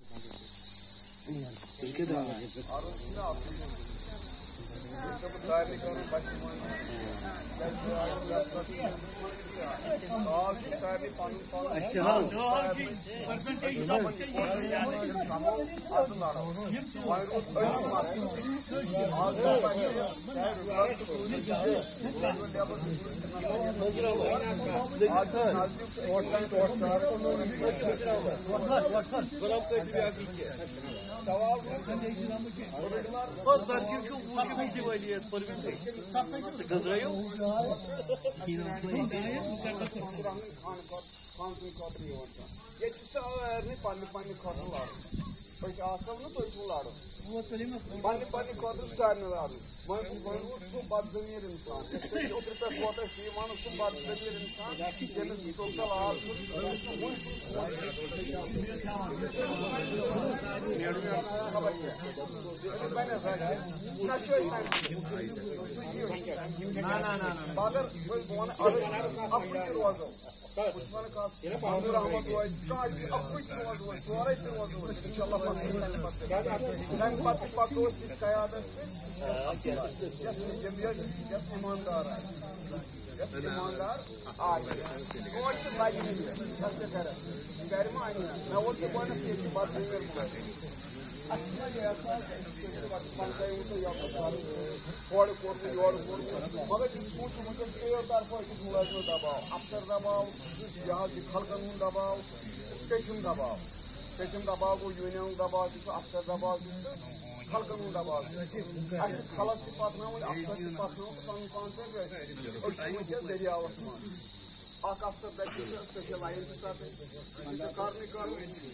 Thank you. Cevabı. Sen de ikramı ki. Onlar. Onlar çünkü Yetki savarni panni panni konular. Peki asabını doysunlar. Panni panni konular sarnılar. Ben ben su badınır insan. İşte otur pe kota siman su badınır insan. Kendi total ağır. Ben efendim. Na şöyle Na na na. Bagar bu bana کورمہٕ یورٕ کوٚرمُت مگر اِنسپوٗٹ چھُ وٕنکٮ۪ن ترٛیو طرفو أکِس مُلٲزمَس دَباو اَفسَر دَباو یہِ حظ یہِ خلقَن ہُنٛد دَباو شیٚشِم دَباو شیٚشِم دَباو خلق تہِ پَکناوٕنۍ اَفسَر تہِ پَکناوُن پَنُن پان تہِ أسۍ چھِ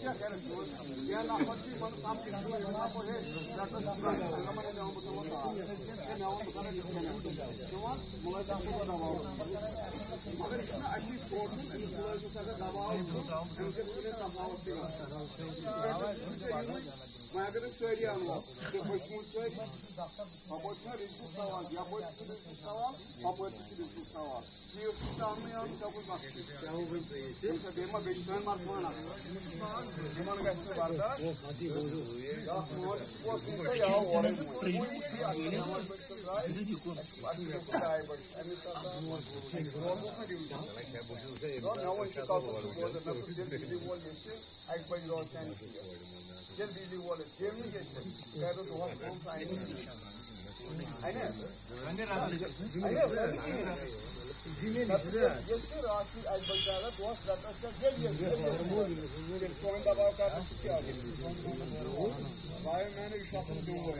રૂપિયા ત્યારે રૂપિયા નાખવાથી પણ કામ કેટલું એના Mai avem în țăria mea, se fac mulțări, am bătut cu stava, am bătut cu stava, am bătut cu stava. Eu sunt am mea, am făcut la Să vedem, mă, vești în marcoana. Nu mă legați de barda? Da, pot să iau o oră. Doamne, au început acolo, ai băi, o să Cem Birliği Wallet. Cem'ini geçti. Nerede Doğan Doğum sahibi. Aynen. Aynen. Aynen. Aynen. Zimin zira. Yesir Asil Elbazara Doğan Sıratlaşlar gel gel. Şu anda var kardeşlik ya. Bayım yani üç hafta doğu var.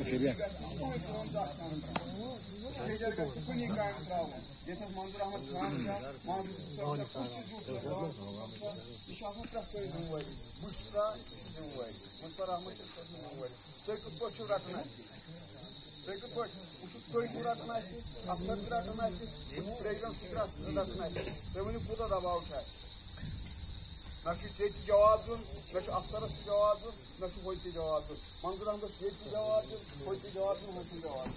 Üfürüyor. Şeylerle sıkın yıkayın sağ Yeter manzur Ahmet Kağan'da manzur sıkın yıkayın sağ olun. İş hafta sıkın yıkayın. Buşta var. Muşra bizim var. Mustafa Ahmet Sısır'ın var. Söküp boşu bırakmaz. Söküp boş. Uçuk soy bırakmaz. Aftar bırakmaz. Pregan sırası bırakmaz. Ve bunu burada da bağışlar. Nasıl seçi cevabın, nasıl aftara cevabın, nasıl hoyti cevabın. Manzur Ahmet seçi cevabın, hoyti cevabın, hoyti cevabın.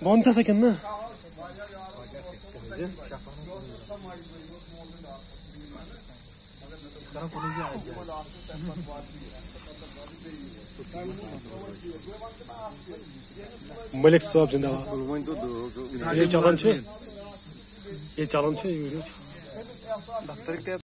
Monta sakın mı? Malik साहब जिंदाबाद। ये चलन ये चलन video doctor